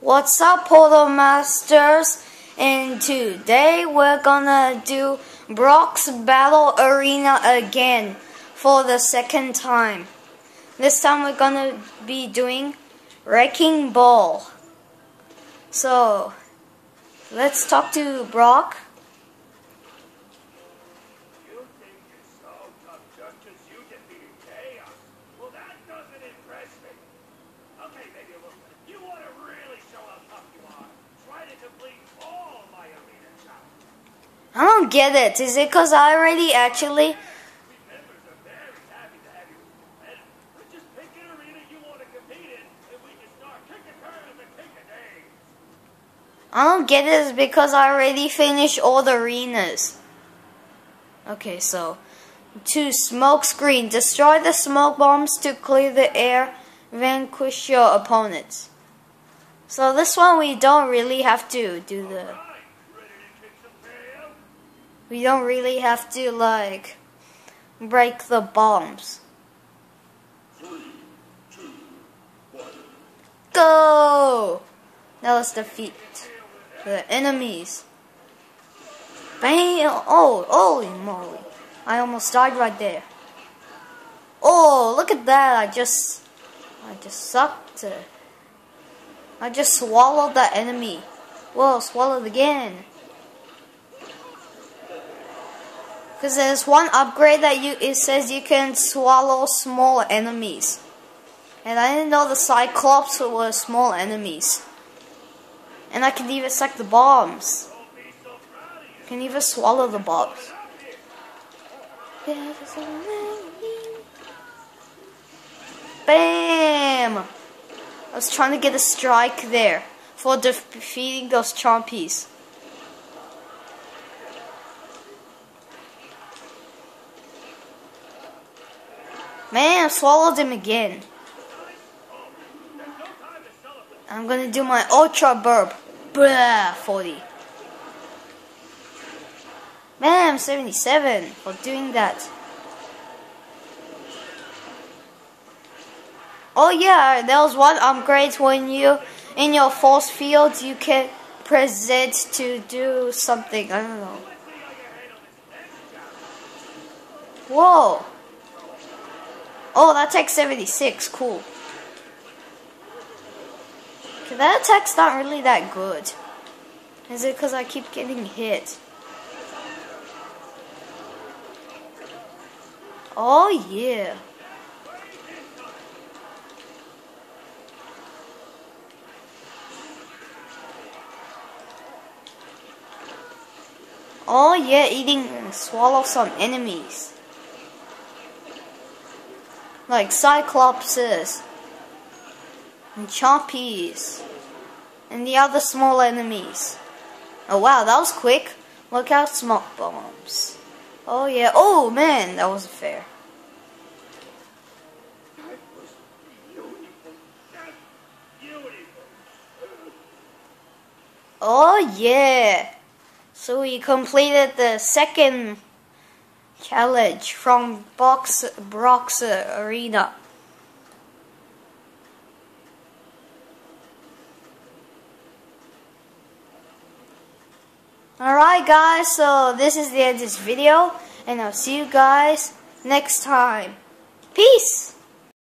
What's up, Portal Masters? And today we're gonna do Brock's Battle Arena again for the second time. This time we're gonna be doing Wrecking Ball. So, let's talk to Brock. I don't get it. Is it because I already actually. I don't get it because I already finished all the arenas. Okay, so to smoke screen, destroy the smoke bombs to clear the air, vanquish your opponents. So this one we don't really have to do the we don't really have to like break the bombs. Go! Now let's defeat the enemies. Bam! Oh, holy moly. I almost died right there. Oh, look at that. I just, I just sucked. I just swallowed that enemy. Whoa, swallowed again. Because there's one upgrade that you, it says you can swallow small enemies. And I didn't know the Cyclops were small enemies. And I can even suck the bombs. You. Can even swallow the bombs. Bam! I was trying to get a strike there for defeating those chompies. Man, swallowed him again. I'm gonna do my ultra burp. Blah, 40. Man, I'm 77 for doing that. Oh yeah, there was one upgrade when you in your force field you can press Z to do something. I don't know. Whoa. Oh, that takes 76. Cool. Okay, that attack's not really that good. Is it because I keep getting hit? Oh, yeah. Oh, yeah, eating, swallow some enemies. Like Cyclopses. And Chompies. And the other small enemies. Oh, wow, that was quick. Look out, smoke bombs. Oh, yeah. Oh, man, that wasn't fair. Oh yeah. So we completed the second challenge from Box Brock's Arena. Alright guys, so this is the end of this video and I'll see you guys next time. Peace!